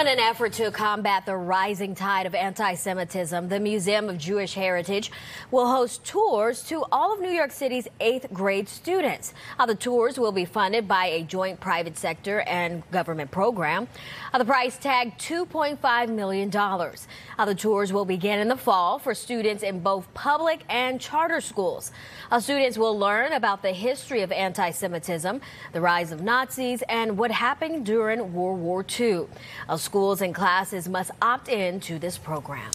In an effort to combat the rising tide of anti Semitism, the Museum of Jewish Heritage will host tours to all of New York City's eighth grade students. The tours will be funded by a joint private sector and government program. The price tag $2.5 million. The tours will begin in the fall for students in both public and charter schools. Students will learn about the history of anti Semitism, the rise of Nazis, and what happened during World War II. Schools and classes must opt in to this program.